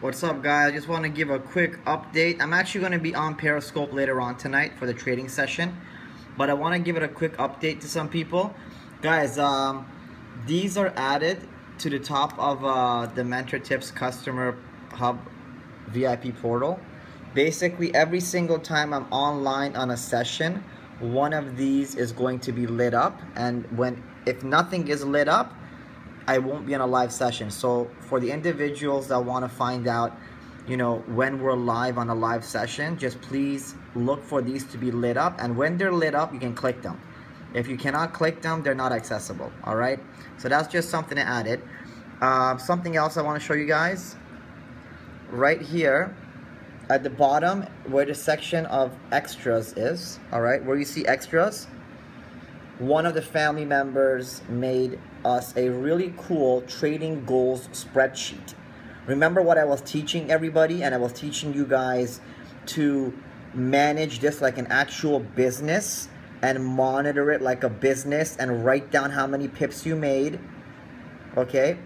What's up guys? I just want to give a quick update. I'm actually going to be on Periscope later on tonight for the trading session. But I want to give it a quick update to some people. Guys, um, these are added to the top of uh, the Mentor Tips Customer Hub VIP portal. Basically, every single time I'm online on a session, one of these is going to be lit up. And when if nothing is lit up, I won't be on a live session. So for the individuals that want to find out, you know, when we're live on a live session, just please look for these to be lit up. And when they're lit up, you can click them. If you cannot click them, they're not accessible. All right. So that's just something to add it. Uh, something else I want to show you guys. Right here at the bottom where the section of extras is, all right, where you see extras, one of the family members made us a really cool trading goals spreadsheet. Remember what I was teaching everybody and I was teaching you guys to manage this like an actual business and monitor it like a business and write down how many pips you made. Okay?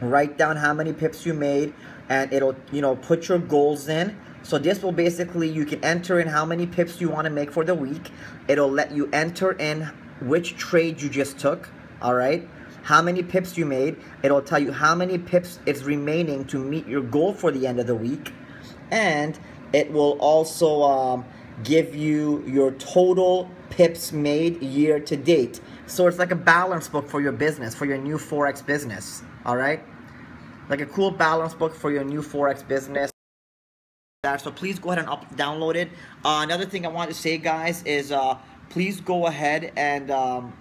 Write down how many pips you made and it'll, you know, put your goals in. So this will basically, you can enter in how many pips you want to make for the week. It'll let you enter in which trade you just took, all right? How many pips you made. It'll tell you how many pips is remaining to meet your goal for the end of the week. And it will also um, give you your total pips made year to date. So it's like a balance book for your business, for your new Forex business, all right? Like a cool balance book for your new Forex business. So please go ahead and up, download it. Uh, another thing I want to say, guys, is uh, please go ahead and um,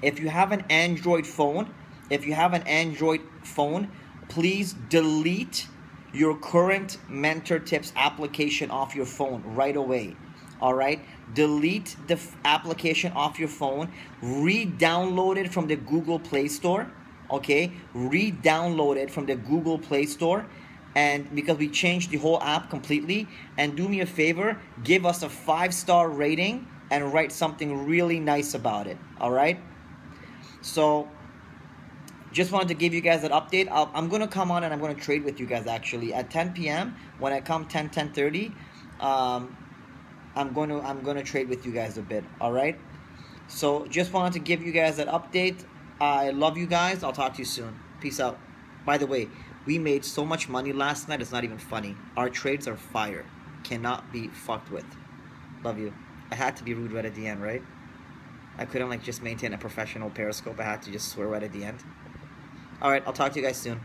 if you have an Android phone, if you have an Android phone, please delete your current Mentor Tips application off your phone right away. All right, delete the application off your phone, re-download it from the Google Play Store. Okay, re-download it from the Google Play Store and because we changed the whole app completely and do me a favor give us a five star rating and write something really nice about it. All right. So just wanted to give you guys an update. i am going to come on and I'm going to trade with you guys actually at 10 p.m. When I come 10, 10 30, um, I'm going to I'm going to trade with you guys a bit. All right. So just wanted to give you guys an update. I love you guys. I'll talk to you soon. Peace out. By the way, we made so much money last night. It's not even funny. Our trades are fire. Cannot be fucked with. Love you. I had to be rude right at the end, right? I couldn't like just maintain a professional periscope. I had to just swear right at the end. Alright, I'll talk to you guys soon.